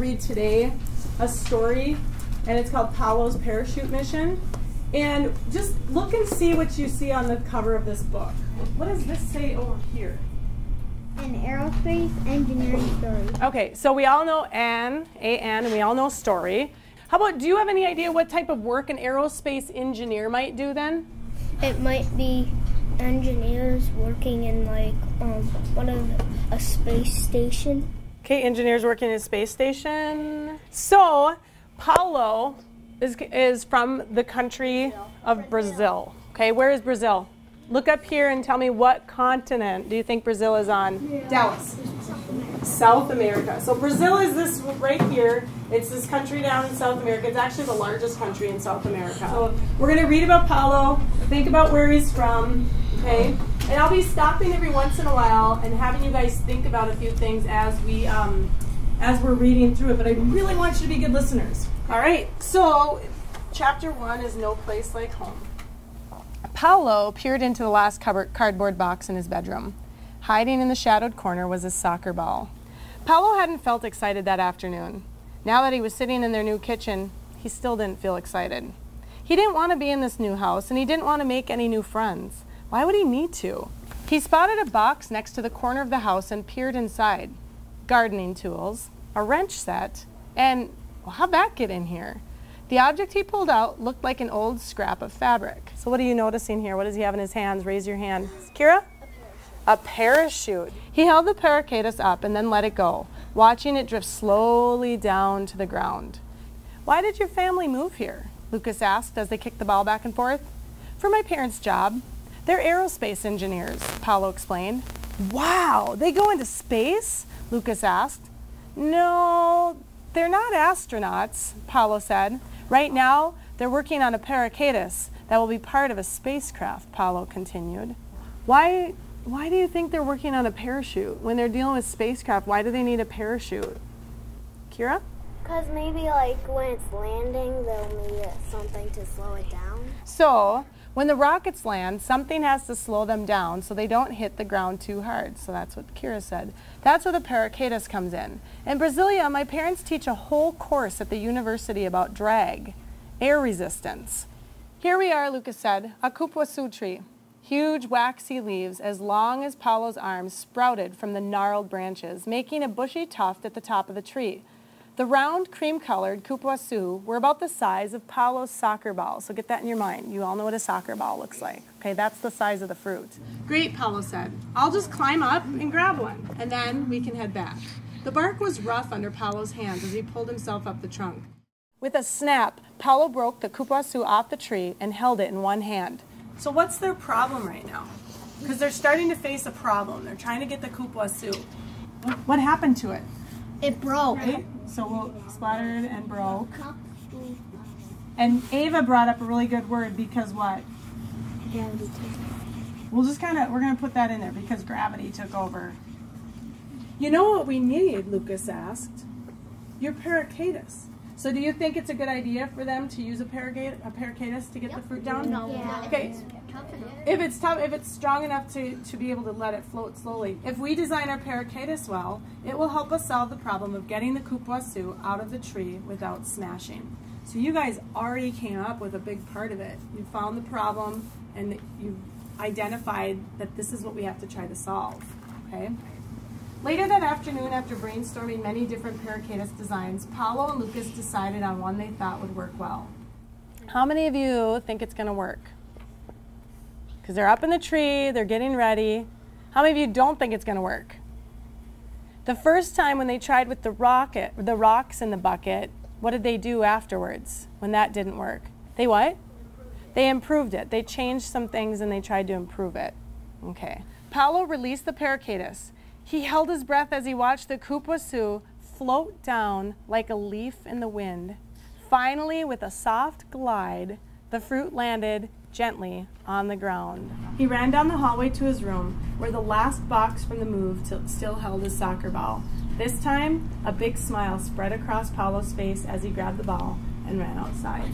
read today a story, and it's called Paulo's Parachute Mission. And just look and see what you see on the cover of this book. What does this say over here? An aerospace engineering story. Okay, so we all know Anne, A-N, and we all know story. How about, do you have any idea what type of work an aerospace engineer might do then? It might be engineers working in like um one of a space station. Okay, engineers working in a space station. So, Paulo is, is from the country of Brazil. Okay, where is Brazil? Look up here and tell me what continent do you think Brazil is on? Dallas. South America. So Brazil is this right here. It's this country down in South America. It's actually the largest country in South America. So we're going to read about Paulo, think about where he's from, okay? And I'll be stopping every once in a while and having you guys think about a few things as we um, as we're reading through it. But I really want you to be good listeners. All right. So chapter one is no place like home. Paulo peered into the last cardboard box in his bedroom. Hiding in the shadowed corner was his soccer ball. Paulo hadn't felt excited that afternoon. Now that he was sitting in their new kitchen, he still didn't feel excited. He didn't want to be in this new house, and he didn't want to make any new friends. Why would he need to? He spotted a box next to the corner of the house and peered inside. Gardening tools, a wrench set, and well, how'd that get in here? The object he pulled out looked like an old scrap of fabric. So what are you noticing here? What does he have in his hands? Raise your hand. Kira? A parachute. He held the paracatus up and then let it go, watching it drift slowly down to the ground. Why did your family move here? Lucas asked as they kicked the ball back and forth. For my parents' job. They're aerospace engineers, Paulo explained. Wow, they go into space? Lucas asked. No, they're not astronauts, Paulo said. Right now, they're working on a paracatus that will be part of a spacecraft, Paulo continued. Why, why do you think they're working on a parachute? When they're dealing with spacecraft, why do they need a parachute? Kira? Because maybe like when it's landing, they'll need something to slow it down. So, when the rockets land, something has to slow them down so they don't hit the ground too hard. So that's what Kira said. That's where the paracatus comes in. In Brasilia, my parents teach a whole course at the university about drag, air resistance. Here we are, Lucas said, a cupuaçu tree. Huge waxy leaves as long as Paulo's arms sprouted from the gnarled branches, making a bushy tuft at the top of the tree. The round, cream-colored cupuaçu were about the size of Paulo's soccer ball. So get that in your mind. You all know what a soccer ball looks like. Okay, that's the size of the fruit. Great, Paulo said. I'll just climb up and grab one, and then we can head back. The bark was rough under Paulo's hands as he pulled himself up the trunk. With a snap, Paulo broke the cupuaçu off the tree and held it in one hand. So what's their problem right now? Because they're starting to face a problem. They're trying to get the. What, what happened to it? It broke. Right? So we'll splattered and broke. And Ava brought up a really good word because what? We'll just kind of, we're going to put that in there because gravity took over. You know what we need, Lucas asked? Your paracatus. So do you think it's a good idea for them to use a, paracatus, a paracatus to get the fruit down? No. Yeah. Okay. If it's tough, if it's strong enough to, to be able to let it float slowly. If we design our paracatus well, it will help us solve the problem of getting the cupuaçu out of the tree without smashing. So you guys already came up with a big part of it. You found the problem and you identified that this is what we have to try to solve, okay? Later that afternoon, after brainstorming many different paracatus designs, Paulo and Lucas decided on one they thought would work well. How many of you think it's gonna work? Because they're up in the tree, they're getting ready. How many of you don't think it's gonna work? The first time when they tried with the rocket, the rocks in the bucket, what did they do afterwards when that didn't work? They what? They improved it. They changed some things and they tried to improve it. Okay. Paulo released the paracatus. He held his breath as he watched the cupuaçu float down like a leaf in the wind. Finally, with a soft glide, the fruit landed gently on the ground. He ran down the hallway to his room, where the last box from the move still held his soccer ball. This time, a big smile spread across Paulo's face as he grabbed the ball and ran outside.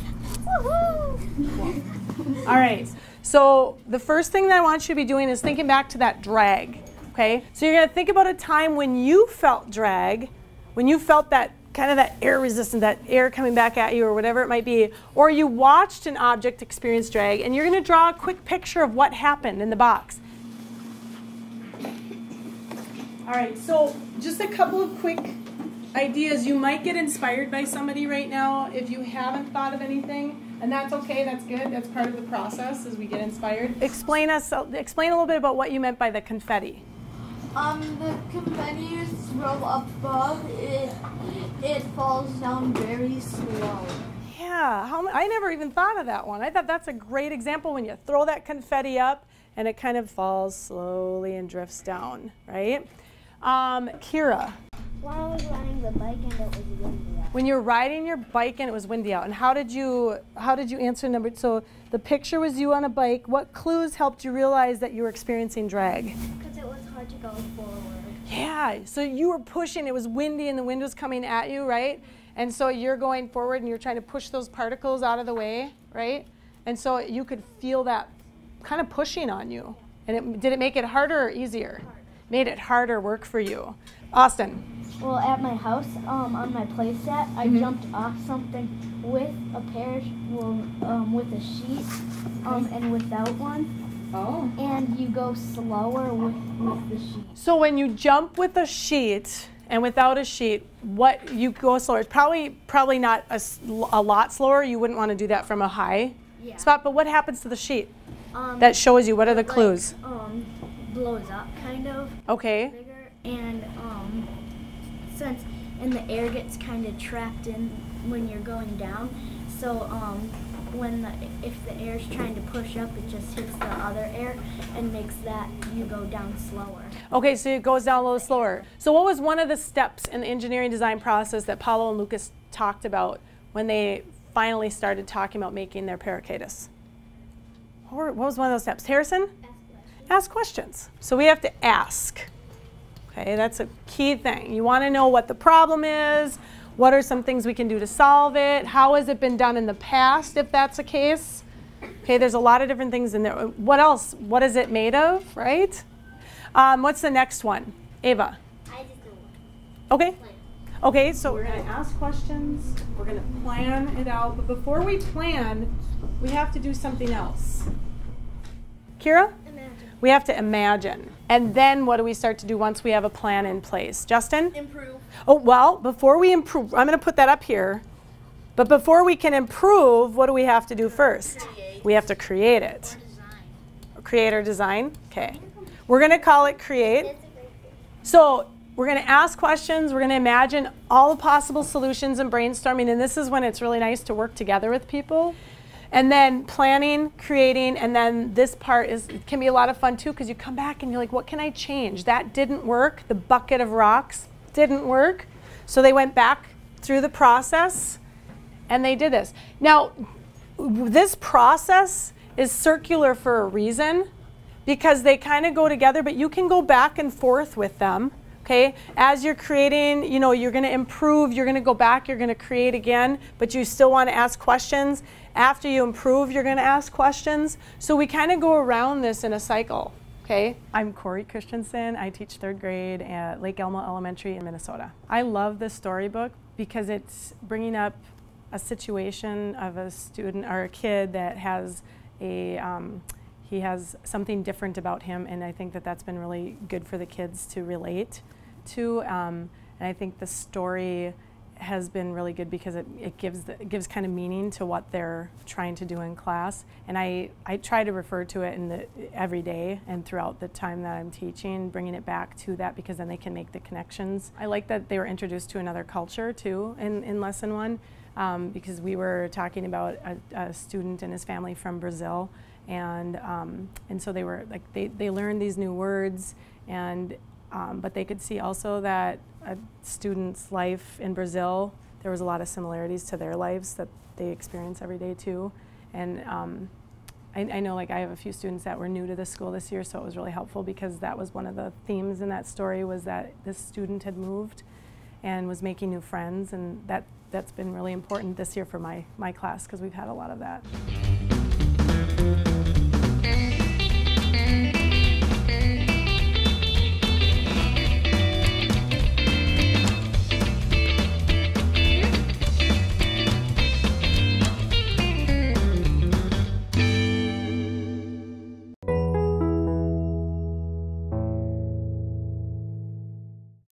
All right, so the first thing that I want you to be doing is thinking back to that drag, okay? So you're gonna think about a time when you felt drag, when you felt that kind of that air resistance, that air coming back at you or whatever it might be. Or you watched an object experience drag and you're gonna draw a quick picture of what happened in the box. All right, so just a couple of quick ideas. You might get inspired by somebody right now if you haven't thought of anything, and that's okay. That's good. That's part of the process as we get inspired. Explain us. Explain a little bit about what you meant by the confetti. Um, the confetti is thrown above. It it falls down very slow. Yeah, how, I never even thought of that one. I thought that's a great example when you throw that confetti up and it kind of falls slowly and drifts down, right? Um, Kira. When I was riding the bike and it was windy out. When you were riding your bike and it was windy out, and how did you how did you answer number? So the picture was you on a bike. What clues helped you realize that you were experiencing drag? Because it was hard to go forward. Yeah. So you were pushing. It was windy and the wind was coming at you, right? And so you're going forward and you're trying to push those particles out of the way, right? And so you could feel that kind of pushing on you. And it, did it make it harder or easier? made it harder work for you. Austin. Well, at my house, um, on my playset, I mm-hmm. jumped off something with a pair, well, um, with a sheet, um, and without one. Oh. And you go slower with, with the sheet. So when you jump with a sheet and without a sheet, what you go slower? It's probably probably not a, a lot slower. You wouldn't want to do that from a high yeah. spot. But what happens to the sheet? Um, that shows you. What are the like, clues? Um, blows up kind of. Okay. Bigger and um, since and the air gets kind of trapped in when you're going down. So um, when the, if the air is trying to push up, it just hits the other air and makes that you go down slower. Okay, so it goes down a little slower. So what was one of the steps in the engineering design process that Paulo and Lucas talked about when they finally started talking about making their Paracaidus? What was one of those steps? Harrison? ask questions. So we have to ask. Okay, that's a key thing. You want to know what the problem is, what are some things we can do to solve it, how has it been done in the past if that's the case. Okay, there's a lot of different things in there. What else? What is it made of, right? Um, what's the next one? Ava. I just know. Okay. Okay, so we're going to ask questions, we're going to plan it out, but before we plan, we have to do something else. Kira? We have to imagine. And then what do we start to do once we have a plan in place? Justin? Improve. Oh, well, before we improve, I'm going to put that up here. But before we can improve, what do we have to do first? Create. We have to create it. Or design. Create or design? Okay. We're going to call it create. So we're going to ask questions. We're going to imagine all the possible solutions and brainstorming. And this is when it's really nice to work together with people. And then planning, creating, and then this part is can be a lot of fun too because you come back and you're like, what can I change? That didn't work. The bucket of rocks didn't work. So they went back through the process and they did this. Now, this process is circular for a reason because they kind of go together, but you can go back and forth with them. Okay, as you're creating, you know, you're going to improve, you're going to go back, you're going to create again, but you still want to ask questions. After you improve, you're going to ask questions. So we kind of go around this in a cycle. Okay. I'm Corey Christensen. I teach third grade at Lake Elmo Elementary in Minnesota. I love this storybook because it's bringing up a situation of a student or a kid that has a um, he has something different about him, and I think that that's been really good for the kids to relate Um, and I think the story has been really good because it, it gives the, it gives kind of meaning to what they're trying to do in class. And I, I try to refer to it in the every day and throughout the time that I'm teaching bringing it back to that because then they can make the connections. I like that they were introduced to another culture too in, in lesson one um, because we were talking about a, a, student and his family from Brazil. And um, and so they were like they, they learned these new words and um, but they could see also that a student's life in Brazil, there was a lot of similarities to their lives that they experience every day too. And um, I, I, know like I have a few students that were new to the school this year, so it was really helpful because that was one of the themes in that story was that this student had moved and was making new friends and that, that's been really important this year for my, my class because we've had a lot of that.